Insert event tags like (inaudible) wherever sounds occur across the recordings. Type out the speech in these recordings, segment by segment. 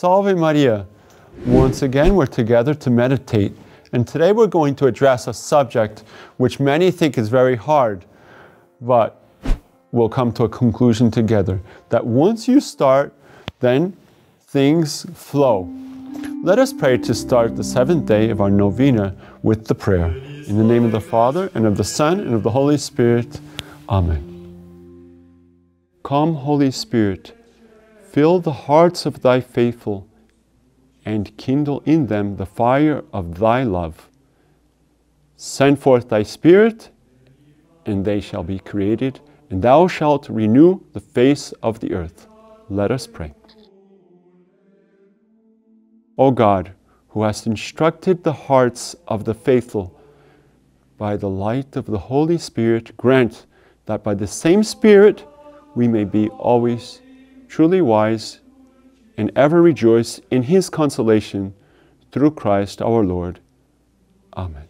Salve Maria. Once again, we're together to meditate. And today we're going to address a subject which many think is very hard, but we'll come to a conclusion together. That once you start, then things flow. Let us pray to start the seventh day of our novena with the prayer. In the name of the Father, and of the Son, and of the Holy Spirit. Amen. Come, Holy Spirit, fill the hearts of thy faithful, and kindle in them the fire of thy love. Send forth thy Spirit, and they shall be created, and thou shalt renew the face of the earth. Let us pray. O God, who hast instructed the hearts of the faithful by the light of the Holy Spirit, grant that by the same Spirit we may be always truly wise and ever rejoice in His consolation through Christ our Lord. Amen.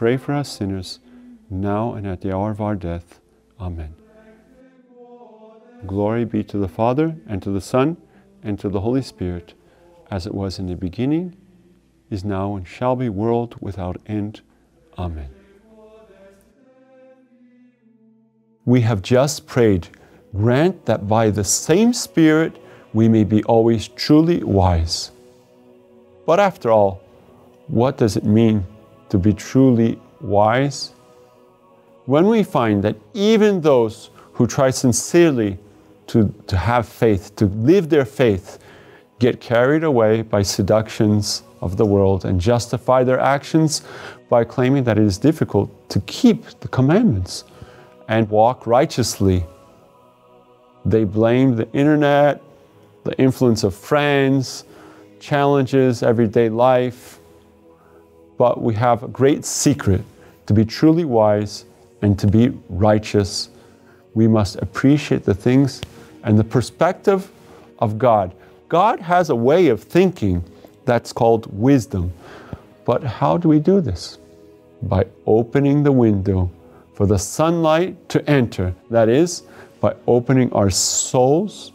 Pray for us sinners, now and at the hour of our death. Amen. Glory be to the Father, and to the Son, and to the Holy Spirit, as it was in the beginning, is now, and shall be, world without end. Amen. We have just prayed, grant that by the same Spirit we may be always truly wise. But after all, what does it mean to be truly wise? When we find that even those who try sincerely to, to have faith, to live their faith, get carried away by seductions of the world and justify their actions by claiming that it is difficult to keep the commandments and walk righteously. They blame the internet, the influence of friends, challenges, everyday life, but we have a great secret to be truly wise and to be righteous. We must appreciate the things and the perspective of God. God has a way of thinking that's called wisdom. But how do we do this? By opening the window for the sunlight to enter. That is, by opening our souls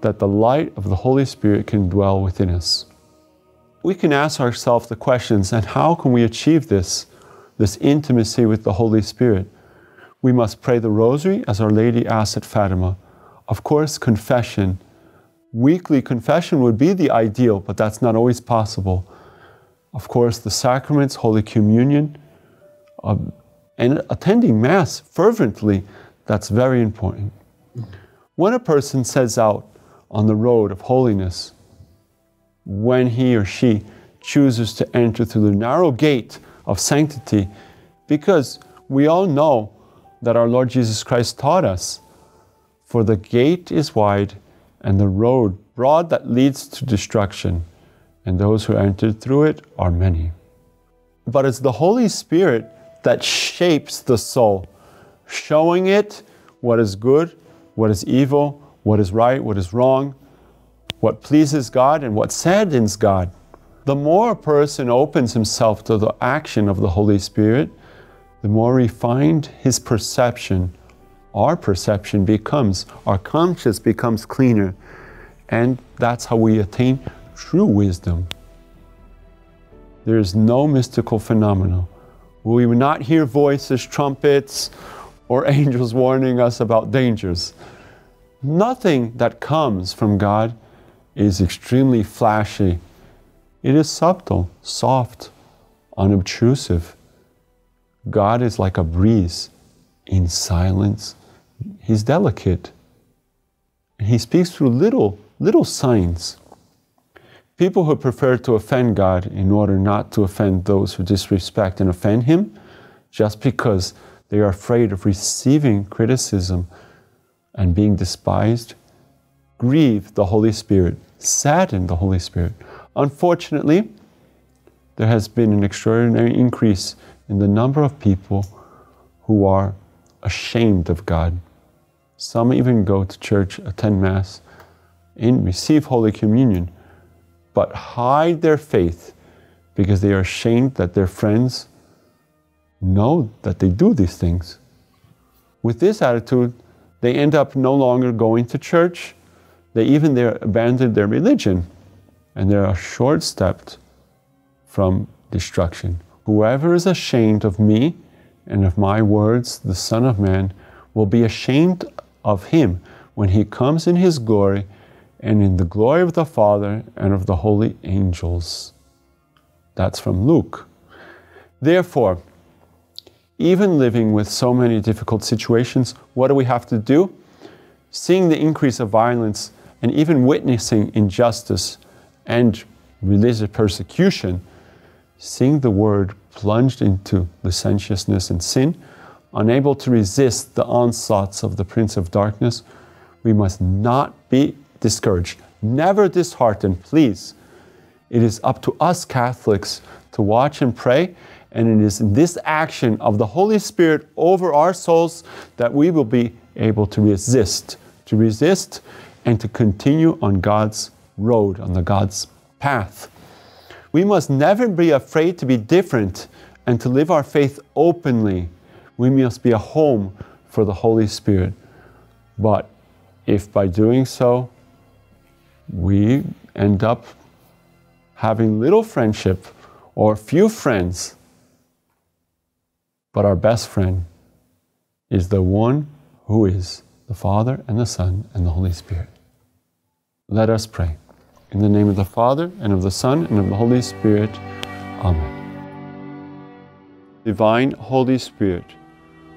that the light of the Holy Spirit can dwell within us we can ask ourselves the questions and how can we achieve this, this intimacy with the Holy Spirit? We must pray the rosary as Our Lady asked at Fatima. Of course, confession. Weekly confession would be the ideal, but that's not always possible. Of course, the sacraments, Holy Communion, uh, and attending Mass fervently, that's very important. When a person sets out on the road of holiness, when he or she chooses to enter through the narrow gate of sanctity, because we all know that our Lord Jesus Christ taught us for the gate is wide and the road broad that leads to destruction, and those who enter through it are many. But it's the Holy Spirit that shapes the soul, showing it what is good, what is evil, what is right, what is wrong, what pleases God and what saddens God. The more a person opens himself to the action of the Holy Spirit, the more refined his perception, our perception becomes, our conscience becomes cleaner. And that's how we attain true wisdom. There is no mystical phenomenon We will not hear voices, trumpets, or (laughs) angels warning us about dangers. Nothing that comes from God is extremely flashy. It is subtle, soft, unobtrusive. God is like a breeze in silence. He's delicate. He speaks through little, little signs. People who prefer to offend God in order not to offend those who disrespect and offend Him, just because they are afraid of receiving criticism and being despised, grieve the Holy Spirit, sadden the Holy Spirit. Unfortunately, there has been an extraordinary increase in the number of people who are ashamed of God. Some even go to church, attend Mass, and receive Holy Communion but hide their faith because they are ashamed that their friends know that they do these things. With this attitude, they end up no longer going to church. They even there abandon their religion and they are short stepped from destruction. Whoever is ashamed of me and of my words, the Son of Man, will be ashamed of him when he comes in his glory and in the glory of the Father and of the holy angels. That's from Luke. Therefore, even living with so many difficult situations, what do we have to do? Seeing the increase of violence and even witnessing injustice and religious persecution, seeing the word plunged into licentiousness and sin, unable to resist the onslaughts of the Prince of Darkness, we must not be discouraged, never disheartened, please. It is up to us Catholics to watch and pray, and it is in this action of the Holy Spirit over our souls that we will be able to resist, to resist and to continue on God's road, on the God's path. We must never be afraid to be different and to live our faith openly. We must be a home for the Holy Spirit. But if by doing so we end up having little friendship or few friends, but our best friend is the one who is the Father and the Son and the Holy Spirit. Let us pray. In the name of the Father, and of the Son, and of the Holy Spirit. Amen. Divine Holy Spirit,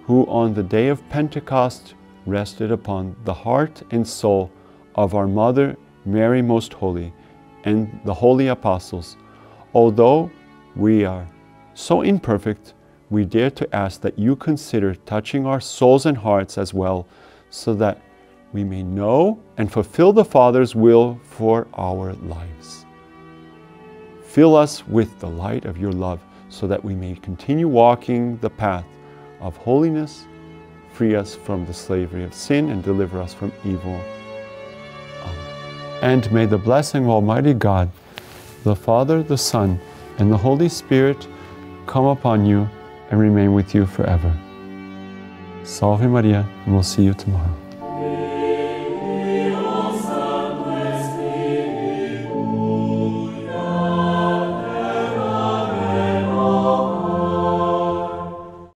who on the day of Pentecost rested upon the heart and soul of our Mother Mary Most Holy, and the holy apostles, although we are so imperfect, we dare to ask that you consider touching our souls and hearts as well, so that we may know and fulfill the Father's will for our lives. Fill us with the light of your love, so that we may continue walking the path of holiness, free us from the slavery of sin, and deliver us from evil. And may the blessing of Almighty God, the Father, the Son, and the Holy Spirit come upon you and remain with you forever. Salve Maria, and we'll see you tomorrow.